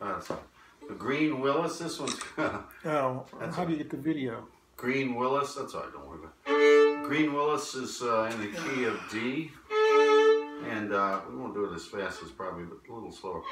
Uh, the Green Willis, this one's Oh, That's how do you get the video? Green Willis, that's all right, don't worry about it. Green Willis is uh, in the key of D. And uh, we won't do it as fast as probably, but a little slower.